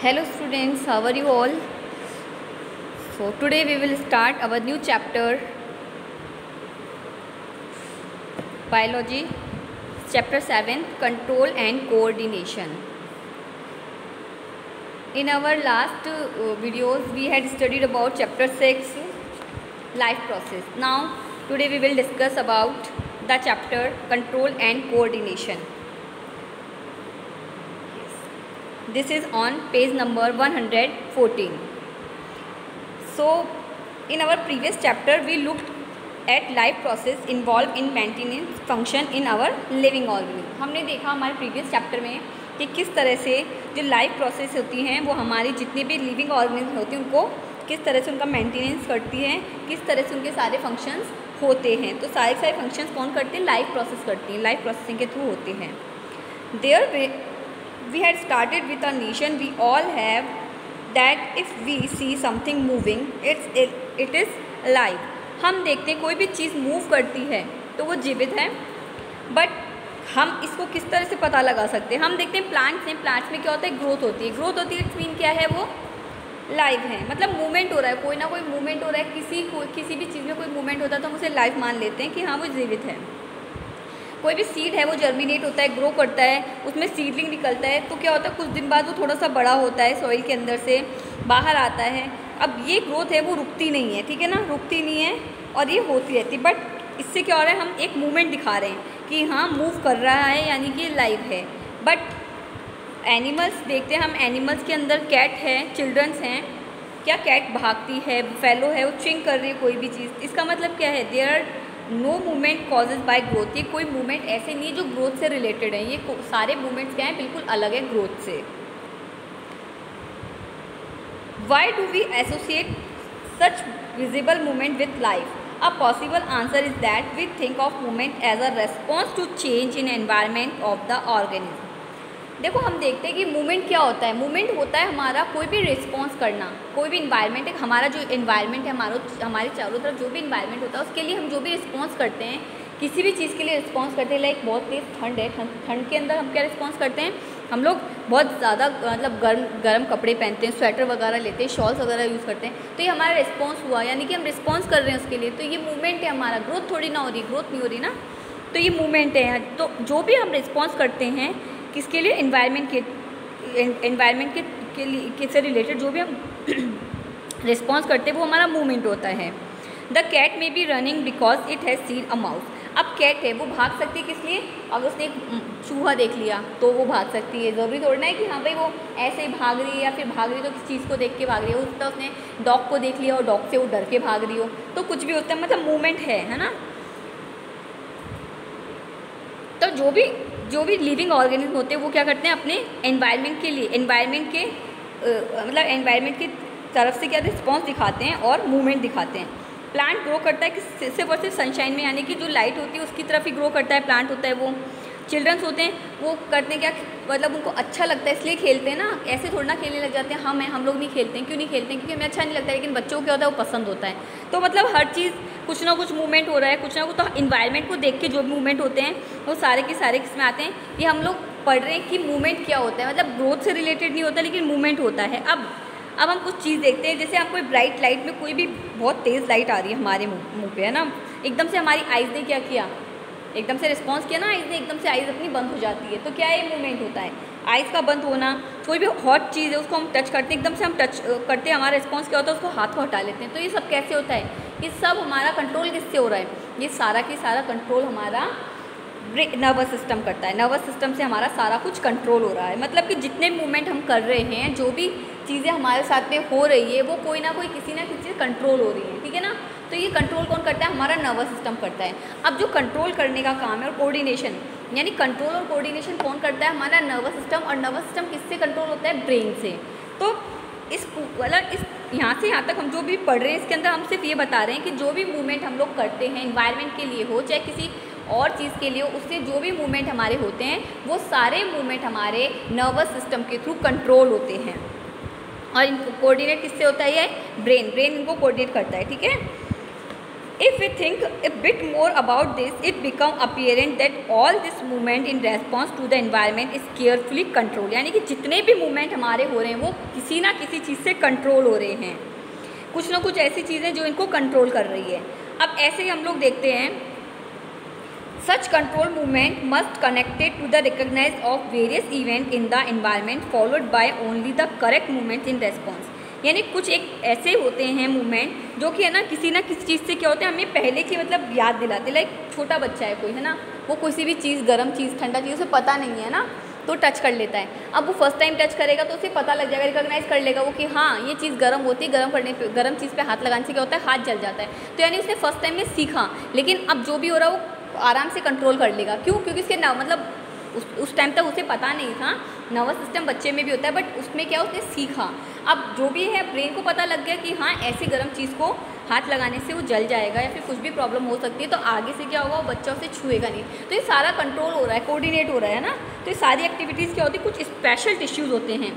Hello students, how are you all? So today we will start our new chapter Biology chapter 7 Control and Coordination. In our last uh, videos we had studied about chapter 6 life process. Now today we will discuss about the chapter Control and Coordination. This is on page number 114 so, in our previous chapter, we looked at life process involve in maintenance function in our living organism. हमने देखा हमारे previous chapter में कि किस तरह से जो life process होती हैं, वो हमारी जितनी भी लिविंग ऑर्गेनिज्म होती हैं, उनको किस तरह से उनका मेंटेनेंस करती हैं, किस तरह से उनके सारे फ़ंक्शंस होते हैं। तो सारे सारे फ़ंक्शंस कौन करते हैं? लाइफ प्रोसेस करती हैं लाइफ प्रोसेसिंग के थ्रू होते हैं। There we had started with a nation, we all have that if we see something moving, it's, it is alive. हम देखते हैं, कोई भी चीज़ मूव करती है तो वो जीवित है। बट हम इसको किस तरह से पता लगा सकते हैं? हम देखते हैं प्लांट्स हैं प्लांट्स में क्या होता है? ग्रोथ होती है। ग्रोथ होती है इट्स मीन क्या है? वो लाइव है। मतलब मूवमेंट हो रहा है, कोई ना कोई मूवमेंट हो रहा है, किसी को, किसी भी चीज़ में कोई मूवमेंट होता है तो हम उसे लाइव मान लेते हैं कि हाँ वो जीवित है। कोई भी सीड है, वो जर्मिनेट होता है ग्रो करता है, उसमें सीडलिंग निकलता है तो क्या होता है, कुछ दिन बाद वो थोड़ा सा बड़ा होता है सॉइल के अंदर से, बाहर आता है। अब ये ग्रोथ है, वो रुकती नहीं है, ठीक है ना? रुकती नहीं है और ये होती रहती बट इससे क्या हो रहा है, हम एक मूवमेंट दिखा रहे हैं कि हाँ मूव कर रहा है, यानी कि लाइव है। बट एनिमल्स देखते हैं, हम एनिमल्स के अंदर कैट है चिल्ड्रंस हैं, क्या कैट भागती है फेलो है, वो चिंग कर रही है कोई भी चीज़, इसका मतलब क्या है? There no movement causes by growth ये कोई मूवमेंट ऐसे नहीं है जो ग्रोथ से रिलेटेड है। ये सारे मूवमेंट्स क्या हैं? बिल्कुल अलग है ग्रोथ से। Why do we associate such visible movement with life a possible answer is that we think of movement as a response to change in environment of the organism देखो, हम देखते हैं कि मूवमेंट क्या होता है। मूवमेंट होता है हमारा कोई भी रिस्पॉन्स करना, कोई भी इन्वायरमेंट है हमारा जो इन्वायरमेंट है, हमारा, हमारे चारों तरफ़ जो भी इन्वायरमेंट होता है, उसके लिए हम जो भी रिस्पॉन्स करते हैं, किसी भी चीज़ के लिए रिस्पॉन्स करते हैं लाइक बहुत तेज़ ठंड है, ठंड के अंदर हम क्या रिस्पॉन्स करते हैं? हम लोग बहुत ज़्यादा मतलब गर्म गर्म कपड़े पहनते हैं स्वेटर वगैरह लेते हैं शॉल्स वगैरह यूज़ करते हैं। तो ये हमारा रिस्पॉन्स हुआ, यानी कि हम रिस्पॉन्स कर रहे हैं उसके लिए। तो ये मूवमेंट है हमारा ग्रोथ थोड़ी ना हो रही ग्रोथ नहीं हो रही ना? तो ये मूवमेंट है। तो जो भी हम रिस्पॉन्स करते हैं किसके लिए? इन्वायरमेंट के इन्वायरमेंट के के लिए से रिलेटेड जो भी हम रिस्पॉन्स करते हैं, वो हमारा मूवमेंट होता है। The cat may be running because it has seen a mouse अब कैट है, वो भाग सकती है किस लिए? अगर उसने एक चूहा देख लिया तो वो भाग सकती है। ज़रूरी थोड़ा है कि हाँ भाई वो ऐसे ही भाग रही है या फिर भाग रही है तो किस चीज़ को देख के भाग रही है। उसका उसने डॉग को देख लिया और डॉग से वो डर के भाग रही हो। तो कुछ भी होता है मतलब मूवमेंट है है ना? तो जो भी जो भी लिविंग ऑर्गेनिज्म होते हैं, वो क्या करते हैं अपने एनवायरनमेंट के लिए एनवायरनमेंट के मतलब एनवायरनमेंट की तरफ़ से क्या रिस्पॉन्स दिखाते हैं और मूवमेंट दिखाते हैं। प्लांट ग्रो करता है कि सिर्फ़ और सिर्फ़ सनशाइन में, यानी कि जो लाइट होती है, उसकी तरफ़ ही ग्रो करता है प्लांट होता है वो। चिल्ड्रंस होते हैं, वो करते हैं क्या मतलब उनको अच्छा लगता है, इसलिए खेलते हैं ना, ऐसे थोड़ा ना खेलने लग जाते हैं हम हैं हम लोग नहीं खेलते हैं, क्यों नहीं खेलते हैं, क्योंकि हमें अच्छा नहीं लगता है, लेकिन बच्चों को क्या होता है, वो पसंद होता है। तो मतलब हर चीज़, कुछ ना कुछ मूवमेंट हो रहा है, कुछ ना कुछ तो इन्वायरमेंट को देख के जो भी मूवमेंट होते हैं, वो सारे के सारे किसमें आते हैं, ये हम लोग पढ़ रहे हैं कि मूवमेंट क्या होता है मतलब ग्रोथ से रिलेटेड नहीं होता, लेकिन मूवमेंट होता है। अब अब हम कुछ चीज़ देखते हैं, जैसे हम कोई ब्राइट लाइट में कोई भी बहुत तेज़ लाइट आ रही है हमारे मुँह पे, है ना? एकदम से हमारी आइज़ ने क्या किया? एकदम से रिस्पॉन्स किया ना आइज़ ने एकदम से आइज़ अपनी बंद हो जाती है। तो क्या ये मूवमेंट होता है? आइज़ का बंद होना, कोई भी हॉट चीज़ है, उसको हम टच करते हैं एकदम से हम टच करते हैं हमारा रिस्पॉन्स क्या होता है, उसको हाथ को हटा लेते हैं। तो ये सब कैसे होता है? ये सब हमारा कंट्रोल किससे हो रहा है? ये सारा की सारा कंट्रोल हमारा नर्वस सिस्टम करता है। नर्वस सिस्टम से हमारा सारा कुछ कंट्रोल हो रहा है। मतलब कि जितने मूवमेंट हम कर रहे हैं, जो भी चीज़ें हमारे साथ में हो रही है, वो कोई ना कोई किसी ना किसी कंट्रोल हो रही है। ठीक है ना? तो ये कंट्रोल कौन करता है? हमारा नर्वस सिस्टम करता है। अब जो कंट्रोल करने का काम है और कोऑर्डिनेशन यानी कंट्रोल और कोऑर्डिनेशन कौन करता है? हमारा नर्वस सिस्टम और नर्वस सिस्टम किससे कंट्रोल होता है? ब्रेन से। तो इस मतलब इस, यहाँ से यहाँ तक हम जो भी पढ़ रहे हैं, इसके अंदर हम सिर्फ़ ये बता रहे हैं कि जो भी मूवमेंट हम लोग करते हैं इन्वायरमेंट के लिए हो, चाहे किसी और चीज़ के लिए उससे जो भी मूवमेंट हमारे होते हैं, वो सारे मूवमेंट हमारे नर्वस सिस्टम के थ्रू कंट्रोल होते हैं। और इनको कोऑर्डिनेट किससे होता है? ये ब्रेन ब्रेन इनको कोऑर्डिनेट करता है, ठीक है? If we think a bit more about this, it become apparent that all this movement in response to the environment is carefully controlled. यानी कि जितने भी मूवमेंट हमारे हो रहे हैं वो किसी ना किसी चीज़ से कंट्रोल हो रहे हैं। कुछ ना कुछ ऐसी चीज़ें जो इनको कंट्रोल कर रही है। अब ऐसे ही हम लोग देखते हैं such control movement must connected to the recognise of various event in the environment followed by only the correct movement in response यानी कुछ एक ऐसे होते हैं मूवमेंट जो कि है ना, किसी ना किसी चीज़ से क्या होता है, हमें पहले की मतलब याद दिलाते लाइक छोटा बच्चा है कोई, है ना? वो किसी भी चीज़, गर्म चीज़, ठंडा चीज़, उसे पता नहीं है ना तो टच कर लेता है। अब वो फ़र्स्ट टाइम टच करेगा तो उसे पता लग जाएगा रिकॉग्नाइज कर लेगा वो कि हाँ ये चीज़ गर्म होती है, गर्म करने पे, गर्म चीज़ पे हाथ लगाने से क्या होता है, हाथ जल जाता है। तो यानी उसने फ़र्स्ट टाइम में सीखा, लेकिन अब जो भी हो रहा है, वो आराम से कंट्रोल कर लेगा। क्यों? क्योंकि उसके ना मतलब उस उस टाइम तक उसे पता नहीं था। नर्वस सिस्टम बच्चे में भी होता है बट उसमें क्या, उसने सीखा। अब जो भी है ब्रेन को पता लग गया कि हाँ ऐसी गर्म चीज़ को हाथ लगाने से वो जल जाएगा या फिर कुछ भी प्रॉब्लम हो सकती है तो आगे से क्या होगा, वो बच्चा उसे छुएगा नहीं। तो ये सारा कंट्रोल हो रहा है कोऑर्डिनेट हो रहा है ना? तो ये सारी एक्टिविटीज़ क्या होती है, कुछ स्पेशल टिश्यूज़ होते हैं।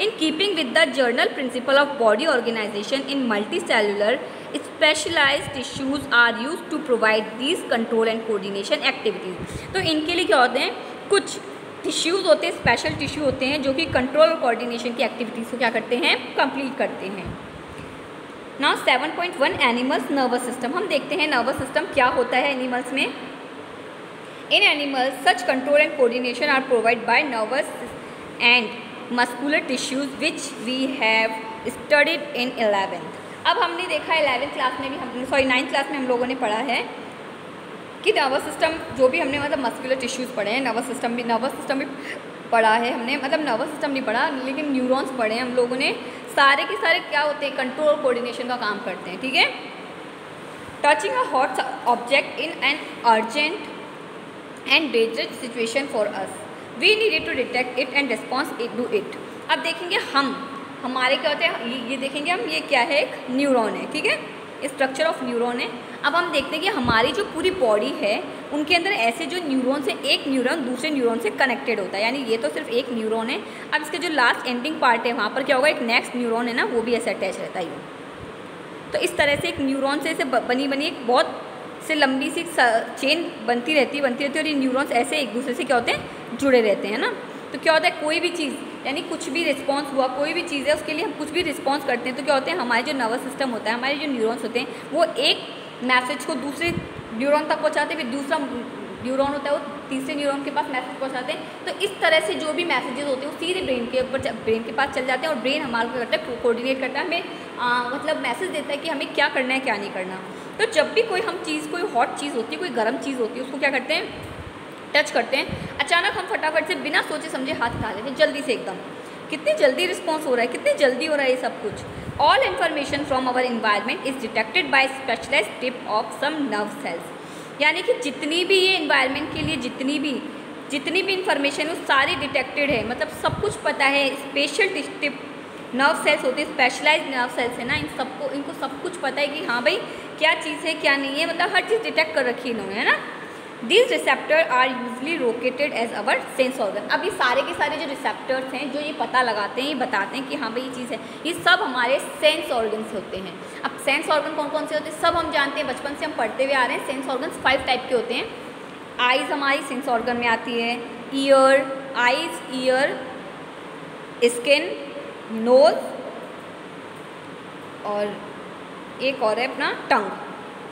In keeping with the general principle of body organisation in multi cellular specialise tissues are use to provide these control and coordination activities तो इनके लिए क्या होते हैं, कुछ टिश्यूज़ होते हैं स्पेशल टिश्यू होते हैं, जो कि कंट्रोल और कोऑर्डिनेशन की एक्टिविटीज़ को क्या करते हैं कंप्लीट करते हैं। ना seven point one animals nervous system हम देखते हैं नर्वस सिस्टम क्या होता है एनिमल्स में। In animals such control and coordination are provide by nervous and muscular tissues which we have studied in eleventh अब हमने देखा एलेवेंथ क्लास में भी हम सॉरी नाइन्थ क्लास में हम लोगों ने पढ़ा है। कि नर्वस सिस्टम जो भी हमने मतलब मस्कुलर टिश्यूज़ पढ़े हैं नर्वस सिस्टम भी नर्वस सिस्टम भी पढ़ा है हमने मतलब नर्वस सिस्टम नहीं पढ़ा लेकिन न्यूरॉन्स पढ़े हैं हम लोगों ने। सारे के सारे क्या होते हैं कंट्रोल और कोऑर्डिनेशन का काम करते हैं ठीक है? Touching a hot object in an urgent and dangerous situation for us we needed to detect it and response it do it अब देखेंगे हम हमारे क्या होते हैं ये, ये देखेंगे हम ये क्या है एक न्यूरॉन है ठीक है? स्ट्रक्चर ऑफ़ न्यूरॉन है। अब हम देखते हैं कि हमारी जो पूरी बॉडी है, उनके अंदर ऐसे जो न्यूरॉन से एक न्यूरॉन दूसरे न्यूरॉन से कनेक्टेड होता है। यानी ये तो सिर्फ़ एक न्यूरॉन है। अब इसके जो लास्ट एंडिंग पार्ट है, वहाँ पर क्या होगा? एक नेक्स्ट न्यूरॉन है ना, वो भी ऐसे अटैच रहता है। तो इस तरह से एक न्यूरॉन से ऐसे बनी बनी एक बहुत से लंबी सी चेन बनती रहती बनती रहती है और ये न्यूरॉन्स ऐसे एक दूसरे से क्या होते हैं? जुड़े रहते हैं ना। तो क्या होता है? कोई भी चीज़ यानी कुछ भी रिस्पॉन्स हुआ, कोई भी चीज़ है, उसके लिए हम कुछ भी रिस्पॉन्स करते हैं तो क्या होते हैं, हमारे जो नर्वस सिस्टम होता है, हमारे जो न्यूरॉन्स होते हैं, वो एक मैसेज को दूसरे न्यूरॉन तक पहुँचाते हैं, फिर दूसरा न्यूरॉन होता है, वो तीसरे न्यूरॉन के पास मैसेज पहुँचाते हैं। तो इस तरह से जो भी मैसेजेस होते हैं, वो सीधे ब्रेन के ऊपर ब्रेन के पास चल जाते हैं और ब्रेन हमारा क्या करता है कोऑर्डिनेट करता है, हमें मतलब मैसेज देता है कि हमें क्या करना है, क्या नहीं करना। तो जब भी कोई हम चीज़, कोई हॉट चीज़ होती है, कोई गर्म चीज़ होती है, उसको क्या करते हैं टच करते हैं। अचानक हम फटाफट से बिना सोचे समझे हाथ उठा लेते हैं, जल्दी से एकदम। कितनी जल्दी रिस्पॉन्स हो रहा है, कितनी जल्दी हो रहा है ये सब कुछ। All information from our environment is detected by specialise tip of some nerve cells यानी कि जितनी भी ये इन्वायरमेंट के लिए जितनी भी जितनी भी इंफॉर्मेशन वो सारी डिटेक्टेड है। मतलब सब कुछ पता है स्पेशल टिप नर्व सेल्स होते हैं स्पेशलाइज नर्व सेल्स है ना, इन सबको, इनको सब कुछ पता है कि हाँ भाई, क्या चीज़ है, क्या नहीं है। मतलब हर चीज़ डिटेक्ट कर रखी इन्होंने, है ना? These receptor are usually located as our sense organ अब ये सारे के सारे जो रिसेप्टर्स हैं, जो ये पता लगाते हैं, ये बताते हैं कि हाँ भाई ये चीज़ है, ये सब हमारे सेंस ऑर्गन से होते हैं। अब सेंस ऑर्गन कौन कौन से होते हैं? सब हम जानते हैं, बचपन से हम पढ़ते हुए आ रहे हैं सेंस ऑर्गन फाइव टाइप के होते हैं। आइज़ हमारी सेंस ऑर्गन में आती है ear eyes ear skin nose और एक और है अपना टंग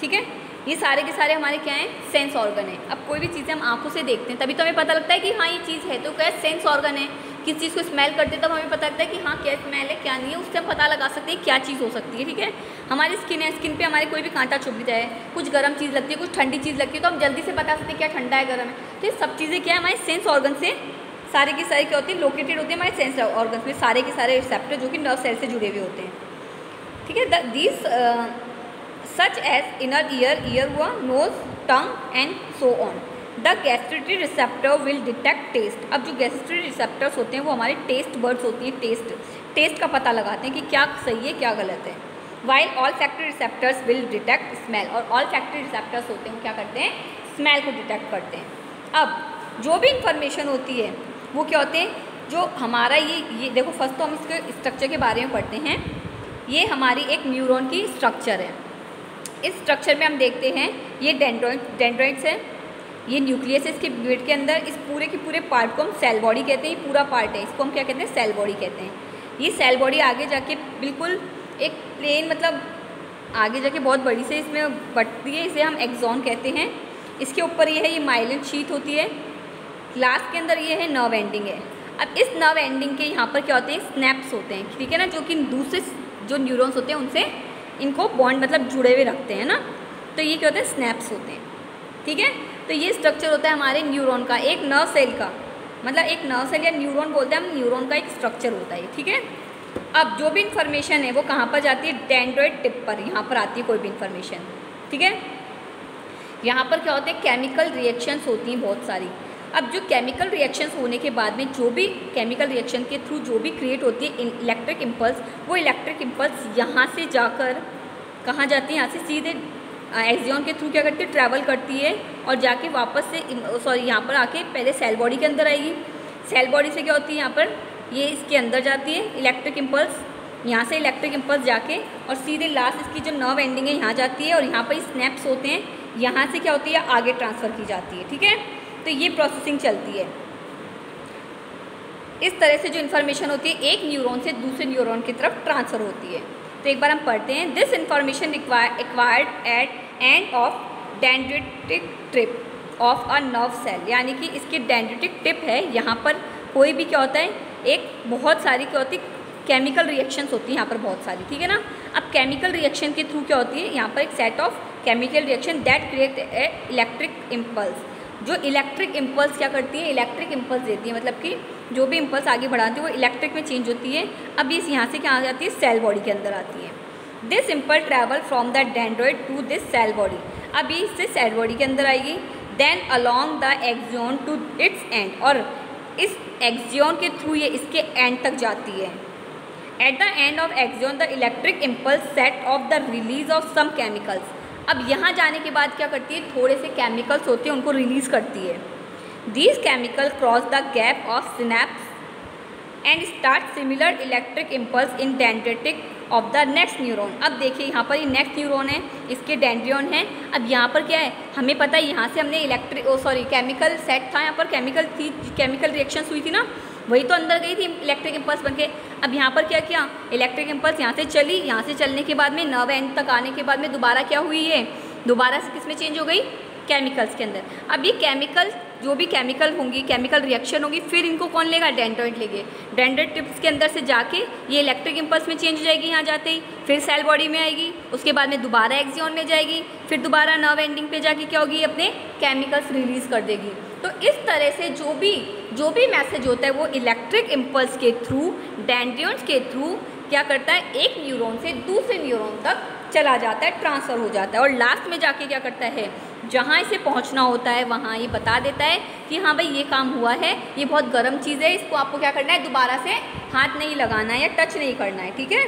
ठीक है? ये सारे के सारे हमारे क्या हैं? सेंस ऑर्गन है। अब कोई भी चीज़ें हम आँखों से देखते हैं, तभी तो हमें पता लगता है कि हाँ ये चीज़ है। तो क्या सेंस ऑर्गन है। किस चीज़ को स्मेल करते तब हमें पता लगता है कि हाँ क्या स्मेल है, क्या नहीं है, उससे हम पता लगा सकते हैं क्या चीज़ हो सकती है, ठीक है? हमारी स्किन है स्किन पे हमारे कोई भी कांटा चुभ जाए, कुछ गर्म चीज़ लगती है, कुछ ठंडी चीज़ लगती है तो हम जल्दी से बता सकते हैं क्या ठंडा है, गर्म है। तो ये सब चीज़ें क्या है? हमारे सेंस ऑर्गन से सारे के सारे क्या होते हैं? लोकेटेड होते हैं हमारे सेंस ऑर्गन में, सारे के सारे रिसेप्टर जो कि नर्व सेल से जुड़े हुए होते हैं। ठीक है? These such as inner ear ear हुआ nose tongue and so on the gustatory receptor will detect taste अब जो गैस्ट्री रिसेप्टर्स होते हैं, वो हमारे टेस्ट बर्ड्स होती हैं टेस्ट टेस्ट का पता लगाते हैं कि क्या सही है, क्या गलत है. While olfactory receptors will detect smell और ऑल फैक्ट्री रिसेप्टर्स होते हैं क्या करते हैं? स्मेल को डिटेक्ट करते हैं. अब, जो भी इंफॉर्मेशन होती है, वो क्या होते हैं? जो हमारा ये ये देखो फ़र्स्ट तो हम इसके स्ट्रक्चर के बारे में पढ़ते हैं. ये हमारी एक न्यूरॉन की स्ट्रक्चर है. इस स्ट्रक्चर में हम देखते हैं, ये डेंड्रॉइड डेंड्रॉइड्स हैं, ये न्यूक्लियस है इसके ब्लड के अंदर, इस पूरे के पूरे पार्ट को हम सेल बॉडी कहते हैं, ये पूरा पार्ट है, इसको हम क्या कहते हैं सेल बॉडी कहते हैं। ये सेल बॉडी आगे जाके बिल्कुल एक प्लेन मतलब आगे जाके बहुत बड़ी से इसमें बढ़ती है, इसे हम एक्जॉन कहते हैं। इसके ऊपर ये है, ये माइलिन शीट होती है। लास्ट के अंदर ये है नर्व एंडिंग है। अब इस नर्व एंडिंग के यहाँ पर क्या होते हैं स्नैप्स होते हैं, ठीक है ना, जो कि दूसरे जो न्यूरॉन्स होते हैं, उनसे इनको बॉन्ड मतलब जुड़े हुए रखते हैं ना? तो ये क्या होते हैं? स्नैप्स होते हैं। ठीक है? तो ये स्ट्रक्चर होता है हमारे न्यूरॉन का, एक नर्व सेल का। मतलब एक नर्व सेल या न्यूरॉन बोलते हैं, हम न्यूरॉन का एक स्ट्रक्चर होता है, ठीक है? अब जो भी इन्फॉर्मेशन है, वो कहाँ पर जाती है? डेंड्रॉइड टिप पर, यहाँ पर आती है कोई भी इन्फॉर्मेशन ठीक है? यहाँ पर क्या होते हैं? केमिकल रिएक्शंस होती हैं बहुत सारी। अब जो केमिकल रिएक्शंस होने के बाद में जो भी केमिकल रिएक्शन के थ्रू जो भी क्रिएट होती है इलेक्ट्रिक इम्पल्स वो इलेक्ट्रिक इम्पल्स यहाँ से जाकर कहाँ जाती है? यहाँ से सीधे एक्जियन के थ्रू क्या करती है? ट्रैवल करती है और जाके वापस से सॉरी यहाँ पर आके पहले सेल बॉडी के अंदर आएगी। सेल बॉडी से क्या होती है? यहाँ पर ये इसके अंदर जाती है इलेक्ट्रिक इम्पल्स यहाँ से इलेक्ट्रिक इम्पल्स जाके और सीधे लास्ट इसकी जो नर्व एंडिंग है, यहाँ जाती है और यहाँ पर स्नैप्स होते हैं। यहाँ से क्या होती है? आगे ट्रांसफ़र की जाती है, ठीक है? तो ये प्रोसेसिंग चलती है। इस तरह से जो इन्फॉर्मेशन होती है, एक न्यूरॉन से दूसरे न्यूरॉन की तरफ़ ट्रांसफ़र होती है। तो एक बार हम पढ़ते हैं this information acquired at end of dendritic tip of a nerve cell यानी कि इसकी डेंड्रेटिक टिप है, यहाँ पर कोई भी क्या होता है, एक बहुत सारी क्या होती है केमिकल रिएक्शंस होती हैं यहाँ पर बहुत सारी, ठीक है ना? अब केमिकल रिएक्शन के थ्रू क्या होती है, यहाँ पर एक set of chemical reaction that create a electric impulse जो इलेक्ट्रिक इम्पल्स क्या करती है? इलेक्ट्रिक इम्पल्स देती है मतलब कि जो भी इम्पल्स आगे बढ़ाती है, वो इलेक्ट्रिक में चेंज होती है। अब इस यहाँ से क्या आ जाती है? सेल बॉडी के अंदर आती है। This impulse travel from the dendrite to this cell body अभी इससे सेल बॉडी के अंदर आएगी। Then along the axon to its end और इस एक्जियोन के थ्रू ये इसके एंड तक जाती है। At the end of axon the electric impulse set off the release of some chemicals अब यहाँ जाने के बाद क्या करती है? थोड़े से केमिकल्स होते हैं, उनको रिलीज़ करती है। These chemical cross the gap of synapse and start similar electric impulse in dendritic of the next neuron अब देखिए, यहाँ पर ये नेक्स्ट न्यूरॉन है, इसके डेंड्रियन है। अब यहाँ पर क्या है? हमें पता है, यहाँ से हमने electric oh sorry chemical set था, यहाँ पर केमिकल थी केमिकल रिएक्शंस हुई थी ना? वही तो अंदर गई थी इलेक्ट्रिक इम्पल्स बन के। अब यहाँ पर क्या किया? इलेक्ट्रिक इम्पल्स यहाँ से चली, यहाँ से चलने के बाद में नर्व एंड तक आने के बाद में दोबारा क्या हुई है दोबारा से किसमें चेंज हो गई? केमिकल्स के अंदर। अब ये केमिकल जो भी केमिकल होंगी केमिकल रिएक्शन होगी, फिर इनको कौन लेगा? डेंड्रॉइड लेंगे। डेंड्रॉइड टिप्स के अंदर से जाके ये इलेक्ट्रिक इम्पल्स में चेंज हो जाएगी यहाँ जाते ही। फिर सेल बॉडी में आएगी, उसके बाद में दोबारा एक्जियन में जाएगी, फिर दोबारा नर्व एंडिंग पे जाके क्या होगी? अपने केमिकल्स रिलीज़ कर देगी। तो इस तरह से जो भी जो भी मैसेज होता है वो इलेक्ट्रिक इम्पल्स के थ्रू डेंड्रियंस के थ्रू क्या करता है? एक न्यूरॉन से दूसरे न्यूरॉन तक चला जाता है ट्रांसफ़र हो जाता है। और लास्ट में जाके क्या करता है? जहाँ इसे पहुँचना होता है, वहाँ ये बता देता है कि हाँ भाई, ये काम हुआ है, ये बहुत गर्म चीज़ है, इसको आपको क्या करना है, दोबारा से हाथ नहीं लगाना है या टच नहीं करना है, ठीक है?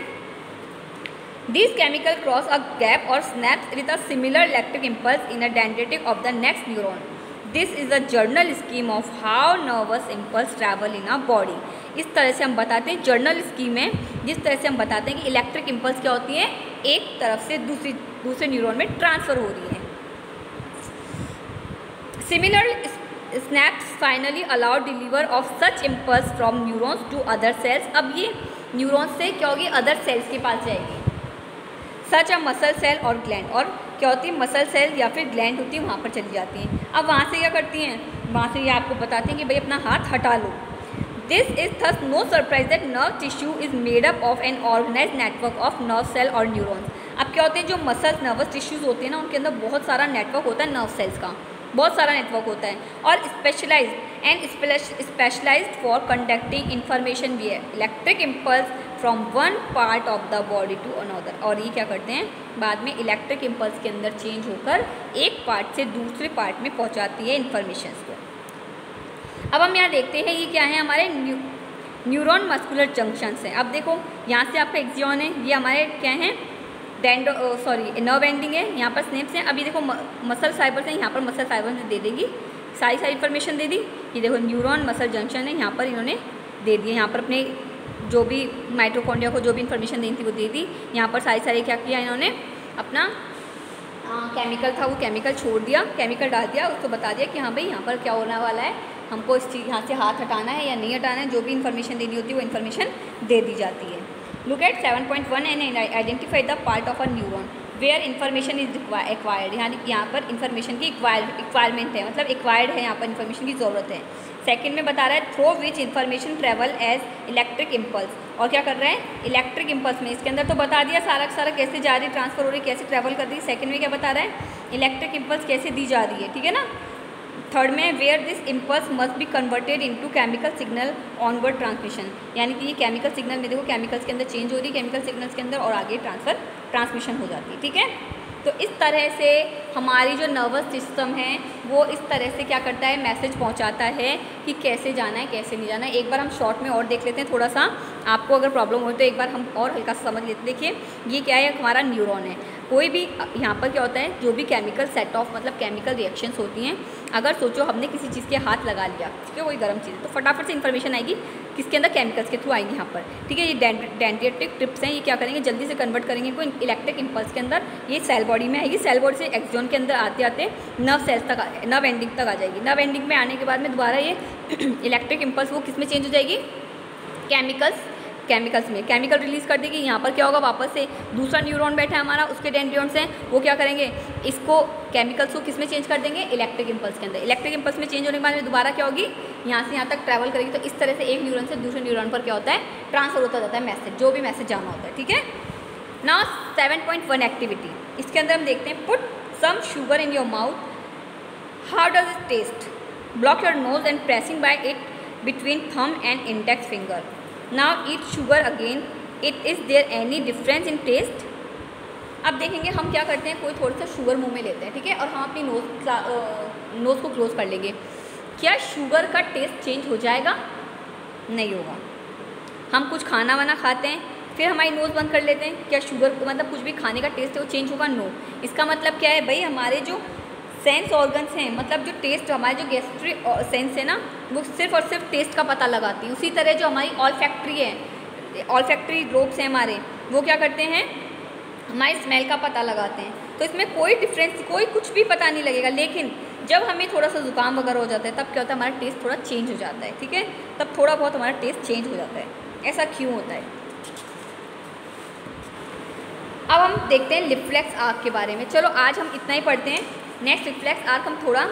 This chemical cross a gap और synapse with a similar electric impulse in a dendritic of the next neuron this is a general scheme of how nervous impulse travel in a body इस तरह से हम बताते हैं journal scheme है, जिस तरह से हम बताते हैं कि इलेक्ट्रिक इम्पल्स क्या होती है, एक तरफ़ से दूसरी, दूसरे न्यूरोन में ट्रांसफ़र हो रही है। Similar snaps finally allow deliver of such impulse from neurons to other cells अब ये न्यूरॉन्स से क्या होगी? अदर सेल्स के पास जाएगी। सच अ मसल सेल और ग्लैंड और क्या होती है? मसल सेल या फिर ग्लैंड होती है, वहाँ पर चली जाती हैं। अब वहाँ से क्या करती हैं? वहाँ से ये आपको बताती हैं कि भाई अपना हाथ हटा लो। This is thus no surprise that nerve tissue is made up of an organise network of nerve cell और न्यूरॉन्स अब क्या होते हैं? जो मसल नर्वस टिश्यूज़ होते हैं ना, उनके अंदर बहुत सारा नेटवर्क होता है नर्व सेल्स का। बहुत सारा नेटवर्क होता है और specialise and specialise for conducting information भी है। Electric impulse from one part of the body to another और ये क्या करते हैं? बाद में इलेक्ट्रिक इम्पल्स के अंदर चेंज होकर एक पार्ट से दूसरे पार्ट में पहुंचाती है इन्फॉर्मेशन को। अब हम यहाँ देखते हैं ये क्या है हमारे न्यू न्यूरॉन मस्कुलर जंक्शंस हैं। अब देखो, यहाँ से आपका एक्जियन है, ये हमारे क्या हैं? डेंडो सॉरी नर्व एंडिंग है, यहाँ पर स्नेप्स हैं। अभी देखो मसल फाइबर्स हैं, यहाँ पर मसल फाइबर्स दे देगी। सारी सारी इन्फॉर्मेशन दे दी। ये देखो न्यूरॉन मसल जंक्शन है, यहाँ पर इन्होंने दे दिए। यहाँ पर अपने जो भी माइट्रोकॉन्ड्रिया को जो भी इन्फॉर्मेशन देनी थी वो दे दी। यहाँ पर सारी सारी क्या किया इन्होंने? अपना केमिकल था, वो केमिकल छोड़ दिया केमिकल डाल दिया, उसको बता दिया कि हाँ भाई, यहाँ पर क्या होने वाला है? हमको इस चीज़, यहाँ से हाथ हटाना है या नहीं हटाना है? जो भी इन्फॉर्मेशन देनी होती है, वो इन्फॉर्मेशन दे दी जाती है। Seven point one and identify the part of a neuron where information is acquired यहाँ यहाँ पर इन्फॉर्मेशन की एक्वायरमेंट है मतलब एक्वायर्ड है यहाँ पर इन्फॉर्मेशन की ज़रूरत है। सेकंड में बता रहा है through which information travel as electric impulse और क्या कर रहे हैं? इलेक्ट्रिक इम्पल्स में। इसके अंदर तो बता दिया सारा सारा कैसे जा रही ट्रांसफ़र हो रही, कैसे ट्रैवल कर रही। है सेकंड में क्या बता रहा है? इलेक्ट्रिक इम्पल्स कैसे दी जा रही है, ठीक है ना? थर्ड में where this impulse must be converted into chemical signal onward transmission यानी कि ये केमिकल सिग्नल में देखो केमिकल्स के अंदर चेंज हो रही है केमिकल सिग्नल्स के अंदर और आगे ट्रांसफ़र ट्रांसमिशन हो जाती है, ठीक है? तो इस तरह से हमारी जो नर्वस सिस्टम है, वो इस तरह से क्या करता है मैसेज पहुंचाता है कि कैसे जाना है, कैसे नहीं जाना है। एक बार हम शॉर्ट में और देख लेते हैं, थोड़ा सा आपको अगर प्रॉब्लम हो तो एक बार हम और हल्का समझ लेते देखिए, ये क्या है, हमारा न्यूरॉन है। कोई भी, यहाँ पर क्या होता है, जो भी केमिकल सेट ऑफ़ मतलब केमिकल रिएक्शंस होती हैं, अगर सोचो हमने किसी चीज़ के हाथ लगा लिया, ठीक है, वही गर्म चीज़ तो फटाफट से इन्फॉर्मेशन आएगी। किसके अंदर केमिकल्स के थ्रू आएँगे यहाँ पर। ठीक है, ये डेंटेटिक ट्रिप्स हैं, ये क्या करेंगे? जल्दी से कन्वर्ट करेंगे इनको इलेक्ट्रिक इम्पल्स के अंदर। ये सेल बॉडी में आएगी सेल बॉडी से एक्सजोन के अंदर आते आते नव सेल्स तक नव एंडिंग तक आ जाएगी। नव एंडिंग में आने के बाद में दोबारा ये इलेक्ट्रिक इम्पल्स वो किसमें चेंज हो जाएगी? केमिकल्स केमिकल्स में। केमिकल रिलीज़ कर देगी, यहाँ पर क्या होगा, वापस से दूसरा न्यूरॉन बैठा है हमारा, उसके डेंड्रियॉन्स हैं, वो क्या करेंगे, इसको केमिकल्स को किसमें चेंज कर देंगे इलेक्ट्रिक इम्पल्स के अंदर। इलेक्ट्रिक इम्पल्स में चेंज होने के बाद में दोबारा क्या होगी, यहाँ से यहाँ तक ट्रैवल करेगी तो इस तरह से एक न्यूरॉन से दूसरे न्यूरॉन पर क्या होता है ट्रांसफ़र होता जाता है मैसेज जो भी मैसेज जाना होता है, ठीक है? ना सेवन पॉइंट वन एक्टिविटी इसके अंदर हम देखते हैं put some sugar in your mouth how does it taste block your nose and pressing by it between thumb and index finger now eat sugar again it is there any difference in taste अब देखेंगे हम क्या करते हैं, कोई थोड़ा सा sugar मुँह में लेते हैं, ठीक है? और हम अपनी नोज़ नोज़ को क्लोज कर लेंगे। क्या शुगर का टेस्ट चेंज हो जाएगा? नहीं होगा। हम कुछ खाना वाना खाते हैं, फिर हमारी नोज़ बंद कर लेते हैं। क्या शुगर मतलब कुछ भी खाने का टेस्ट है, वो चेंज होगा? नो इसका मतलब क्या है? भाई, हमारे जो सेंस ऑर्गन्स हैं मतलब जो टेस्ट हमारे जो गैस्ट्रिक सेंस है ना, वो सिर्फ़ और सिर्फ़ टेस्ट का पता लगाती है। उसी तरह जो हमारी ऑल फैक्ट्री है ऑल फैक्ट्री लोब्स हैं हमारे, वो क्या करते हैं? हमारी स्मेल का पता लगाते हैं। तो इसमें कोई डिफरेंस कोई कुछ भी पता नहीं लगेगा, लेकिन जब हमें थोड़ा सा ज़ुकाम वगैरह हो जाता है, तब क्या होता है? हमारा टेस्ट थोड़ा चेंज हो जाता है, ठीक है? तब थोड़ा बहुत हमारा टेस्ट चेंज हो जाता है। ऐसा क्यों होता है? अब हम देखते हैं लिफ्लेक्स आग के बारे में। चलो, आज हम इतना ही पढ़ते हैं। नेक्स्ट रिफ्लेक्स आर्क हम थोड़ा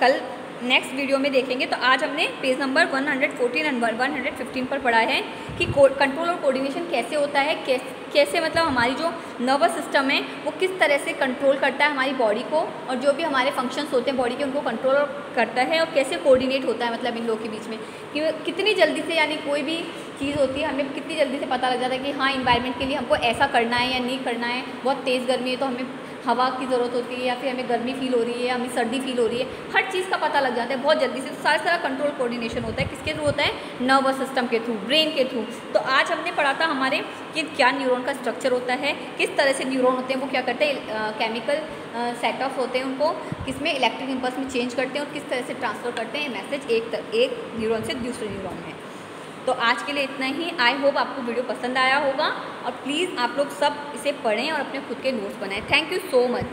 कल नेक्स्ट वीडियो में देखेंगे। तो आज हमने पेज नंबर 114 एंड 115 पर पढ़ा है कि कंट्रोल और कोऑर्डिनेशन कैसे होता है, कैसे कैसे मतलब हमारी जो नर्वस सिस्टम है, वो किस तरह से कंट्रोल करता है हमारी बॉडी को और जो भी हमारे फ़ंक्शंस होते हैं बॉडी के उनको कंट्रोल करता है और कैसे कोऑर्डिनेट होता है मतलब इन लोगों के बीच में। कि कितनी जल्दी से यानी कोई भी चीज़ होती है, हमें कितनी जल्दी से पता लग जाता है कि हाँ इन्वायरमेंट के लिए हमको ऐसा करना है या नहीं करना है, बहुत तेज़ गर्मी है तो हमें हवा की ज़रूरत होती है या फिर हमें गर्मी फील हो रही है, हमें सर्दी फील हो रही है, हर चीज़ का पता लग जाता है, बहुत जल्दी से। तो सारा सारा कंट्रोल कोऑर्डिनेशन होता है। किसके थ्रू होता है? नर्वस सिस्टम के थ्रू ब्रेन के थ्रू तो आज हमने पढ़ा था हमारे कि क्या न्यूरॉन का स्ट्रक्चर होता है, किस तरह से न्यूरॉन होते हैं, वो क्या करते हैं केमिकल सेट ऑफ़ होते हैं उनको किसमें इलेक्ट्रिक इम्पल्स में चेंज करते हैं और किस तरह से ट्रांसफ़र करते हैं मैसेज एक एक न्यूरॉन से दूसरे न्यूरॉन में। तो आज के लिए इतना ही। आई होप आपको वीडियो पसंद आया होगा और प्लीज़ आप लोग सब इसे पढ़ें और अपने खुद के नोट्स बनाएँ। Thank you so much